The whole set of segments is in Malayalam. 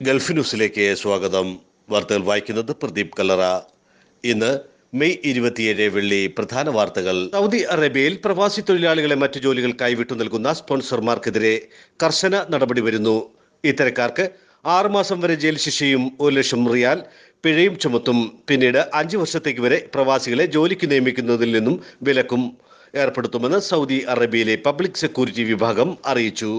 ഗൾഫ് ന്യൂസിലേക്ക് സ്വാഗതം. വാർത്തകൾ വായിക്കുന്നത് പ്രദീപ് കല്ലറ. ഇന്ന് മെയ് ഇരുപത്തിയേഴ് വെള്ളി പ്രധാന വാർത്തകൾ. സൗദി അറേബ്യയിൽ പ്രവാസി തൊഴിലാളികളെ മറ്റു ജോലികൾക്കായി വിട്ടു നൽകുന്ന സ്പോൺസർമാർക്കെതിരെ കർശന നടപടി വരുന്നു. ഇത്തരക്കാർക്ക് ആറുമാസം വരെ ജയിൽ ശിക്ഷയും ഒരു ലക്ഷം റിയാൽ പിഴയും ചുമത്തും. പിന്നീട് അഞ്ചു വർഷത്തേക്ക് വരെ പ്രവാസികളെ ജോലിക്ക് നിയമിക്കുന്നതിൽ നിന്നും വിലക്കും ഏർപ്പെടുത്തുമെന്ന് സൗദി അറേബ്യയിലെ പബ്ലിക് സെക്യൂരിറ്റി വിഭാഗം അറിയിച്ചു.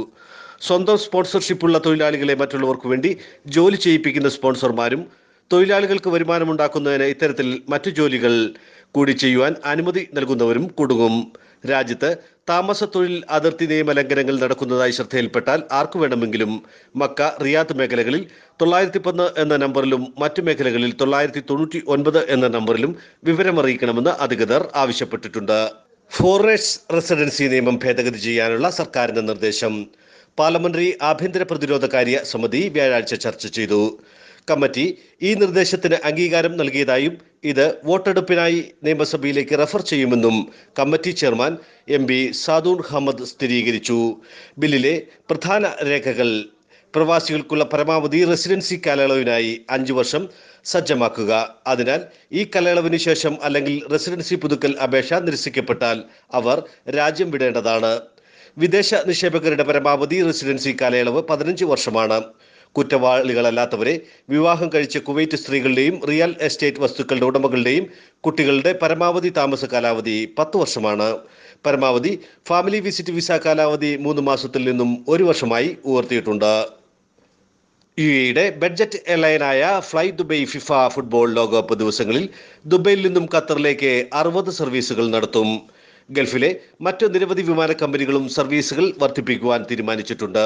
സ്വന്തം സ്പോൺസർഷിപ്പുള്ള തൊഴിലാളികളെ മറ്റുള്ളവർക്ക് വേണ്ടി ജോലി ചെയ്യിപ്പിക്കുന്ന സ്പോൺസർമാരും തൊഴിലാളികൾക്ക് വരുമാനമുണ്ടാക്കുന്നതിന് ഇത്തരത്തിൽ മറ്റു ജോലികൾ കൂടി ചെയ്യുവാൻ അനുമതി നൽകുന്നവരും കുടുങ്ങും. രാജ്യത്ത് താമസ തൊഴിൽ അതിർത്തി നിയമലംഘനങ്ങൾ നടക്കുന്നതായി ശ്രദ്ധയിൽപ്പെട്ടാൽ ആർക്കു വേണമെങ്കിലും മക്ക റിയാദ് മേഖലകളിൽ തൊള്ളായിരത്തി പന്ന് എന്ന നമ്പറിലും മറ്റു മേഖലകളിൽ തൊള്ളായിരത്തി തൊണ്ണൂറ്റി ഒൻപത് എന്ന നമ്പറിലും വിവരമറിയിക്കണമെന്ന് അധികൃതർ ആവശ്യപ്പെട്ടിട്ടുണ്ട്. ഫോറേഴ്സ് റെസിഡൻസി നിയമം ഭേദഗതി ചെയ്യാനുള്ള സർക്കാരിന്റെ നിർദ്ദേശം. പാർലമെന്ററി ആഭ്യന്തര പ്രതിരോധ കാര്യ സമിതി വ്യാഴാഴ്ച ചർച്ച ചെയ്തു. കമ്മിറ്റി ഈ നിർദ്ദേശത്തിന് അംഗീകാരം നൽകിയതായും ഇത് വോട്ടെടുപ്പിനായി നിയമസഭയിലേക്ക് റഫർ ചെയ്യുമെന്നും committee chairman M P Saadoun Ahmed സ്ഥിരീകരിച്ചു. ബില്ലിലെ പ്രധാന രേഖകൾ പ്രവാസികൾക്കുള്ള പരമാവധി റെസിഡൻസി കാലയളവിനായി അഞ്ചു വർഷം സജ്ജമാക്കുക. അതിനാൽ ഈ കാലയളവിന് ശേഷം അല്ലെങ്കിൽ റെസിഡൻസി പുതുക്കൽ അപേക്ഷ നിരസിക്കപ്പെട്ടാൽ അവർ രാജ്യം വിടേണ്ടതാണ്. വിദേശ നിക്ഷേപകരുടെ പരമാവധി റെസിഡൻസി കാലയളവ് പതിനഞ്ച് വർഷമാണ്. കുറ്റവാളികളല്ലാത്തവരെ വിവാഹം കഴിച്ച കുവൈറ്റ് സ്ത്രീകളുടെയും റിയൽ എസ്റ്റേറ്റ് വസ്തുക്കളുടെ ഉടമകളുടെയും കുട്ടികളുടെ പരമാവധി താമസ കാലാവധി പത്ത് വർഷമാണ്. പരമാവധി ഫാമിലി വിസിറ്റ് വിസ കാലാവധി മൂന്ന് മാസത്തിൽ നിന്നും ഒരു വർഷമായി ഉയർത്തിയിട്ടുണ്ട്. യു എയുടെ ബഡ്ജറ്റ് എയർലൈനായ ഫ്ലൈ ദുബൈ ഫിഫ ഫുട്ബോൾ ലോകകപ്പ് ദിവസങ്ങളിൽ ദുബൈയിൽ നിന്നും ഖത്തറിലേക്ക് അറുപത് സർവീസുകൾ നടത്തും. ഗൾഫിലെ മറ്റ് നിരവധി വിമാന കമ്പനികളും സർവീസുകൾ വർദ്ധിപ്പിക്കുവാൻ തീരുമാനിച്ചിട്ടുണ്ട്.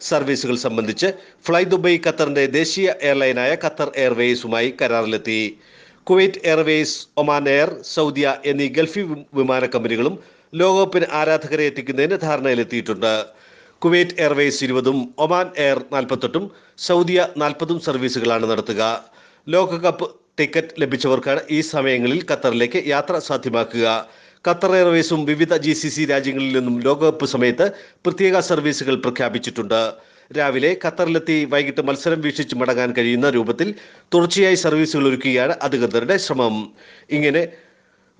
സർവീസുകൾ സംബന്ധിച്ച് ഫ്ലൈ ദുബൈ ഖത്തറിന്റെ ദേശീയ എയർലൈനായ ഖത്തർ എയർവേസുമായി കരാറിലെത്തി. Kuwait airways Oman air Saudia എന്നീ ഗൾഫി വിമാന കമ്പനികളും ലോകകപ്പിന് ആരാധകരെ എത്തിക്കുന്നതിന് ധാരണയിലെത്തിയിട്ടുണ്ട്. കുവൈറ്റ് എയർവേസ് ഇരുപതും ഒമാൻ എയർ നാൽപ്പത്തെട്ടും സൗദിയ നാൽപ്പതും സർവീസുകളാണ് നടത്തുക. ലോകകപ്പ് ടിക്കറ്റ് ലഭിച്ചവർക്കാണ് ഈ സമയങ്ങളിൽ ഖത്തറിലേക്ക് യാത്ര സാധ്യമാക്കുക. ഖത്തർ എയർവേസും വിവിധ ജി സി സി രാജ്യങ്ങളിൽ നിന്നും ലോകകപ്പ് സമയത്ത് പ്രത്യേക സർവീസുകൾ പ്രഖ്യാപിച്ചിട്ടുണ്ട്. രാവിലെ ഖത്തറിലെത്തി വൈകിട്ട് മത്സരം വീക്ഷിച്ച് മടങ്ങാൻ കഴിയുന്ന രൂപത്തിൽ തുടർച്ചയായി സർവീസുകൾ ഒരുക്കുകയാണ് അധികൃതരുടെ ശ്രമം. ഇങ്ങനെ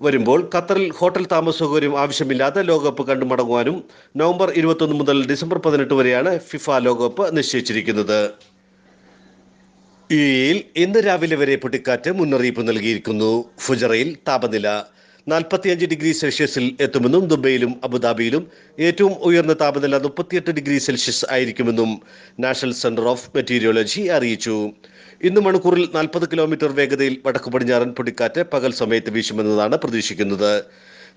വരുമ്പോൾ ഖത്തറിൽ ഹോട്ടൽ താമസ സൗകര്യം ആവശ്യമില്ലാതെ ലോകകപ്പ് കണ്ടു മടങ്ങുവാനും നവംബർ ഇരുപത്തൊന്ന് മുതൽ ഡിസംബർ പതിനെട്ട് വരെയാണ് ഫിഫ ലോകകപ്പ് നിശ്ചയിച്ചിരിക്കുന്നത്. ഇയിൽ ഇന്ന് രാവിലെ വരെ പൊട്ടിക്കാറ്റ് മുന്നറിയിപ്പ് നൽകിയിരിക്കുന്നു. ഫുജറയിൽ താപനില നാൽപ്പത്തിയഞ്ച് ഡിഗ്രി സെൽഷ്യസിൽ എത്തുമെന്നും ദുബൈയിലും അബുദാബിയിലും ഏറ്റവും ഉയർന്ന താപനില മുപ്പത്തിയെട്ട് ഡിഗ്രി സെൽഷ്യസ് ആയിരിക്കുമെന്നും നാഷണൽ സെന്റർ ഓഫ് മെറ്റീരിയോളജി അറിയിച്ചു. ഇന്ന് മണിക്കൂറിൽ നാൽപ്പത് കിലോമീറ്റർ വേഗതയിൽ വടക്കു പടിഞ്ഞാറൻ പൊടിക്കാറ്റ് പകൽ സമയത്ത് വീശുമെന്നതാണ് പ്രതീക്ഷിക്കുന്നത്.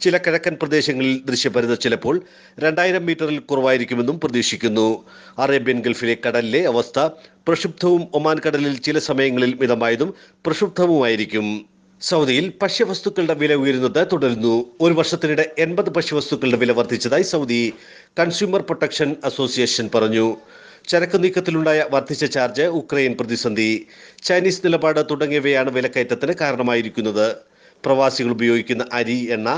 ചില കിഴക്കൻ പ്രദേശങ്ങളിൽ ദൃശ്യപരിത ചിലപ്പോൾ രണ്ടായിരം മീറ്ററിൽ കുറവായിരിക്കുമെന്നും പ്രതീക്ഷിക്കുന്നു. അറേബ്യൻ ഗൾഫിലെ കടലിലെ അവസ്ഥ പ്രക്ഷുബ്ധവും ഒമാൻ കടലിൽ ചില സമയങ്ങളിൽ മിതമായതും പ്രക്ഷുബ്ധവുമായിരിക്കും. സൗദിയിൽ ഭക്ഷ്യവസ്തുക്കളുടെ വില ഉയരുന്നത് തുടരുന്നു. ഒരു വർഷത്തിനിടെ എൺപത് ഭക്ഷ്യവസ്തുക്കളുടെ വില വർദ്ധിച്ചതായി സൗദി കൺസ്യൂമർ പ്രൊട്ടക്ഷൻ അസോസിയേഷൻ പറഞ്ഞു. ചരക്ക് നീക്കത്തിലുണ്ടായ വർദ്ധിച്ച ചാർജ് ഉക്രൈൻ പ്രതിസന്ധി ചൈനീസ് നിലപാട് തുടങ്ങിയവയാണ് വിലക്കയറ്റത്തിന് കാരണമായിരിക്കുന്നത്. പ്രവാസികൾ ഉപയോഗിക്കുന്ന അരി എണ്ണ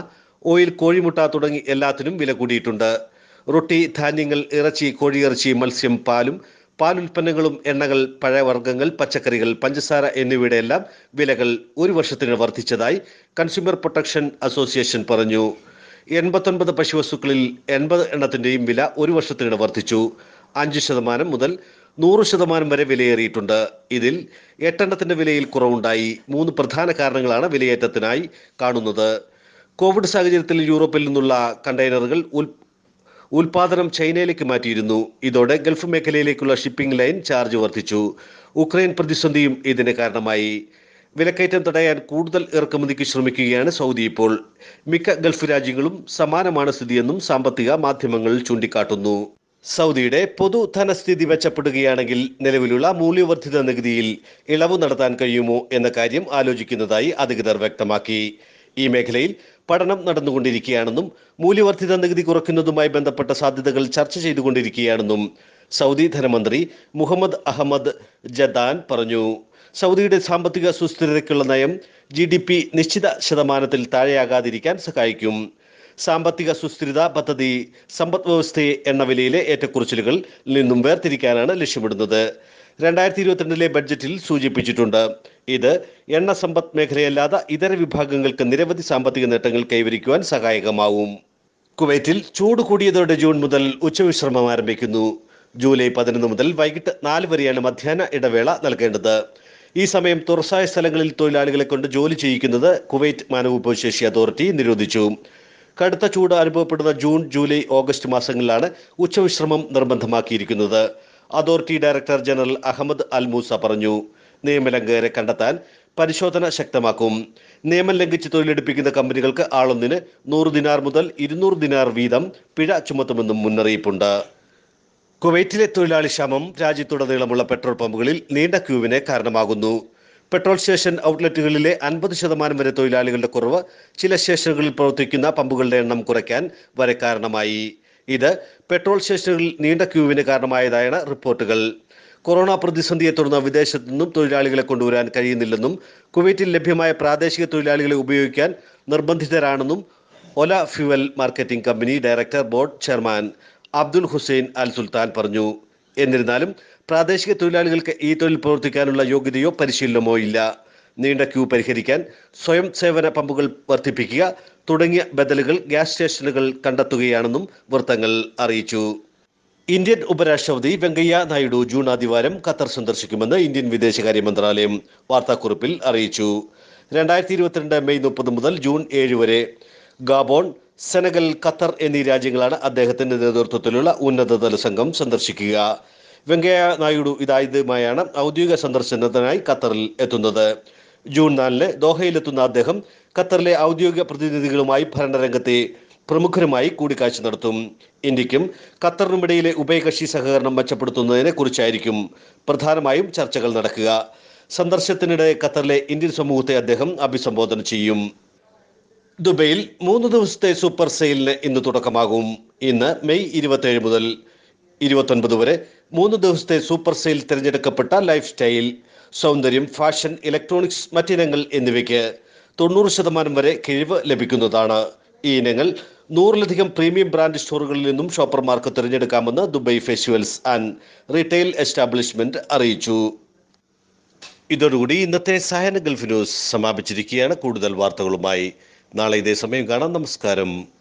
ഓയിൽ കോഴിമുട്ട തുടങ്ങി എല്ലാത്തിനും വില കൂടിയിട്ടുണ്ട്. റൊട്ടി ധാന്യങ്ങൾ ഇറച്ചി കോഴിയിറച്ചി മത്സ്യം പാലും പാലുൽപ്പന്നങ്ങളും എണ്ണകൾ പഴവർഗങ്ങൾ പച്ചക്കറികൾ പഞ്ചസാര എന്നിവയുടെ എല്ലാം വിലകൾ ഒരു വർഷത്തിന് വർദ്ധിച്ചതായി കൺസ്യൂമർ പ്രൊട്ടക്ഷൻ അസോസിയേഷൻ പറഞ്ഞു. എൺപത്തൊൻപത് പശുവസ്തുക്കളിൽ എൺപത് എണ്ണത്തിന്റെയും വില ഒരു വർഷത്തിനിടെ വർദ്ധിച്ചു. അഞ്ച് ശതമാനം മുതൽ നൂറ് ശതമാനം വരെ വിലയേറിയിട്ടുണ്ട്. ഇതിൽ എട്ടെണ്ണത്തിന്റെ വിലയിൽ കുറവുണ്ടായി. മൂന്ന് പ്രധാന കാരണങ്ങളാണ് വിലയേറ്റത്തിനായി കാണുന്നത്. കോവിഡ് സാഹചര്യത്തിൽ യൂറോപ്പിൽ നിന്നുള്ള കണ്ടെയ്നറുകൾ ഉൽപാദനം ചൈനയിലേക്ക് മാറ്റിയിരുന്നു. ഇതോടെ ഗൾഫ് മേഖലയിലേക്കുള്ള ഷിപ്പിംഗ് ലൈൻ ചാർജ് വർദ്ധിച്ചു. ഉക്രൈൻ പ്രതിസന്ധിയും ഇതിന് കാരണമായി. വിലക്കയറ്റം തടയാൻ കൂടുതൽ ഇറക്കുമതിക്ക് ശ്രമിക്കുകയാണ് സൗദി ഇപ്പോൾ. മിക്ക ഗൾഫ് രാജ്യങ്ങളും സമാനമാണ് സ്ഥിതിയെന്നും സാമ്പത്തിക മാധ്യമങ്ങൾ ചൂണ്ടിക്കാട്ടുന്നു. സൗദിയുടെ പൊതു ധനസ്ഥിതി മെച്ചപ്പെടുകയാണെങ്കിൽ നിലവിലുള്ള മൂല്യവർദ്ധിത നികുതിയിൽ ഇളവ് നടത്താൻ കഴിയുമോ എന്ന കാര്യം ആലോചിക്കുന്നതായി അധികൃതർ വ്യക്തമാക്കി. ഈ മേഖലയിൽ പഠനം നടന്നുകൊണ്ടിരിക്കുകയാണെന്നും മൂല്യവർദ്ധിത നികുതി കുറയ്ക്കുന്നതുമായി ബന്ധപ്പെട്ട സാധ്യതകൾ ചർച്ച ചെയ്തുകൊണ്ടിരിക്കുകയാണെന്നും സൗദി ധനമന്ത്രി മുഹമ്മദ് അഹമ്മദ് ജദാൻ പറഞ്ഞു. സൗദിയുടെ സാമ്പത്തിക സുസ്ഥിരതയ്ക്കുള്ള നയം ജി ഡി പി നിശ്ചിത ശതമാനത്തിൽ താഴെയാകാതിരിക്കാൻ സഹായിക്കും. സാമ്പത്തിക സുസ്ഥിരത പദ്ധതി സമ്പദ് വ്യവസ്ഥയെ എണ്ണവിലയിലെ ഏറ്റക്കുറച്ചിലുകളിൽ നിന്നും വേർതിരിക്കാനാണ് ലക്ഷ്യമിടുന്നത്. രണ്ടായിരത്തി ഇരുപത്തിരണ്ടിലെ ബഡ്ജറ്റിൽ സൂചിപ്പിച്ചിട്ടുണ്ട്. ഇത് എണ്ണ സമ്പദ് മേഖലയല്ലാതെ ഇതര വിഭാഗങ്ങൾക്ക് നിരവധി സാമ്പത്തിക നേട്ടങ്ങൾ കൈവരിക്കുവാൻ സഹായകമാവും. കുവൈറ്റിൽ ചൂട് കൂടിയതോടെ ജൂൺ മുതൽ ഉച്ചവിശ്രമം ആരംഭിക്കുന്നു. ജൂലൈ പതിനൊന്ന് മുതൽ വൈകിട്ട് നാല് വരെയാണ് മധ്യാഹ്ന ഇടവേള നൽകേണ്ടത്. ഈ സമയം തുറസായ സ്ഥലങ്ങളിൽ തൊഴിലാളികളെ കൊണ്ട് ജോലി ചെയ്യിക്കുന്നത് കുവൈറ്റ് മാനവവിഭവശേഷി അതോറിറ്റി നിരോധിച്ചു. കടുത്ത ചൂട് അനുഭവപ്പെടുന്ന ജൂൺ ജൂലൈ ഓഗസ്റ്റ് മാസങ്ങളിലാണ് ഉച്ചവിശ്രമം നിർബന്ധമാക്കിയിരിക്കുന്നത്. Authority director general Ahmed Almousa പറഞ്ഞു. നിയമലംഘകരെ കണ്ടെത്താൻ പരിശോധന ശക്തമാക്കും. നിയമം ലംഘിച്ച് തൊഴിലെടുപ്പിക്കുന്ന കമ്പനികൾക്ക് ആളൊന്നിന് നൂറ് ദിനാർ മുതൽ ഇരുന്നൂറ് ദിനാർ വീതം പിഴ ചുമത്തുമെന്നും മുന്നറിയിപ്പുണ്ട്. കുവൈറ്റിലെ തൊഴിലാളി ക്ഷാമം രാജ്യത്തുടനീളമുള്ള പെട്രോൾ പമ്പുകളിൽ നീണ്ട ക്യൂവിന് കാരണമാകുന്നു. പെട്രോൾ സ്റ്റേഷൻ ഔട്ട്ലെറ്റുകളിലെ അൻപത് ശതമാനം വരെ തൊഴിലാളികളുടെ കുറവ് ചില സ്റ്റേഷനുകളിൽ പ്രവർത്തിക്കുന്ന പമ്പുകളുടെ എണ്ണം കുറയ്ക്കാൻ വരെ കാരണമായി. ഇത് പെട്രോൾ സ്റ്റേഷനുകളിൽ നീണ്ട ക്യൂവിന് കാരണമായതായാണ് റിപ്പോർട്ടുകൾ. കൊറോണ പ്രതിസന്ധിയെ തുടർന്ന് വിദേശത്തു നിന്നും തൊഴിലാളികളെ കൊണ്ടുവരാൻ കഴിയുന്നില്ലെന്നും കുവൈറ്റിൽ ലഭ്യമായ പ്രാദേശിക തൊഴിലാളികളെ ഉപയോഗിക്കാൻ നിർബന്ധിതരാണെന്നും Oula fuel marketing company director board chairman Abdul Hussain Al Sultan പറഞ്ഞു. എന്നിരുന്നാലും പ്രാദേശിക തൊഴിലാളികൾക്ക് ഈ തൊഴിൽ പ്രവർത്തിക്കാനുള്ള യോഗ്യതയോ പരിശീലനമോ ഇല്ല. നീണ്ട ക്യൂ പരിഹരിക്കാൻ സ്വയം സേവന പമ്പുകൾ വർദ്ധിപ്പിക്കുക തുടങ്ങിയ ബദലുകൾ ഗ്യാസ് സ്റ്റേഷനുകൾ കണ്ടെത്തുകയാണെന്നും വൃത്തങ്ങൾ അറിയിച്ചു. ഇന്ത്യൻ ഉപരാഷ്ട്രപതി വെങ്കയ്യ നായിഡു ജൂൺ ആദിവാരം ഖത്തർ സന്ദർശിക്കുമെന്ന് ഇന്ത്യൻ വിദേശകാര്യ മന്ത്രാലയം വാർത്താക്കുറിപ്പിൽ അറിയിച്ചു. രണ്ടായിരത്തി ഇരുപത്തിരണ്ട് മെയ് മുപ്പത് മുതൽ ജൂൺ ഏഴ് വരെ ഗാബോൺ സെനഗൽ ഖത്തർ എന്നീ രാജ്യങ്ങളാണ് അദ്ദേഹത്തിന്റെ നേതൃത്വത്തിലുള്ള ഉന്നതതല സംഘം സന്ദർശിക്കുക. വെങ്കയ്യ നായിഡു ഇതായതുമായാണ് ഔദ്യോഗിക സന്ദർശനത്തിനായി ഖത്തറിൽ എത്തുന്നത്. ജൂൺ നാലിന് ദോഹയിലെത്തുന്ന അദ്ദേഹം ഖത്തറിലെ ഔദ്യോഗിക പ്രതിനിധികളുമായി ഭരണരംഗത്തെ പ്രമുഖരുമായി കൂടിക്കാഴ്ച നടത്തും. ഇന്ത്യക്കും ഖത്തറിനുമിടയിലെ ഉഭയകക്ഷി സഹകരണം മെച്ചപ്പെടുത്തുന്നതിനെ കുറിച്ചായിരിക്കും പ്രധാനമായും ചർച്ചകൾ നടക്കുക. സന്ദർശനത്തിനിടെ ഖത്തറിലെ ഇന്ത്യൻ സമൂഹത്തെ അദ്ദേഹം അഭിസംബോധന ചെയ്യും. ദുബൈയിൽ മൂന്ന് ദിവസത്തെ സൂപ്പർ സെയിലിന് ഇന്ന് തുടക്കമാകും. ഇന്ന് മെയ് ഇരുപത്തേഴ് മുതൽ ഇരുപത്തൊൻപത് വരെ മൂന്ന് ദിവസത്തെ സൂപ്പർ സെയിൽ തിരഞ്ഞെടുക്കപ്പെട്ട ലൈഫ് സ്റ്റൈൽ സൗന്ദര്യം ഫാഷൻ ഇലക്ട്രോണിക്സ് മറ്റിനങ്ങൾ എന്നിവയ്ക്ക് തൊണ്ണൂറ് ശതമാനം വരെ കിഴിവ് ലഭിക്കുന്നതാണ് ഈ ഇനങ്ങൾ. നൂറിലധികം പ്രീമിയം ബ്രാൻഡ് സ്റ്റോറുകളിൽ നിന്നും ഷോപ്പർമാർക്ക് തിരഞ്ഞെടുക്കാമെന്ന് Dubai festivals and retail establishment അറിയിച്ചു. ഇതോടുകൂടി ഇന്നത്തെ സായന ഗൾഫ് ന്യൂസ് സമാപിച്ചിരിക്കുകയാണ്. കൂടുതൽ വാർത്തകളുമായി നാളെ ഇതേ സമയം കാണാം. നമസ്കാരം.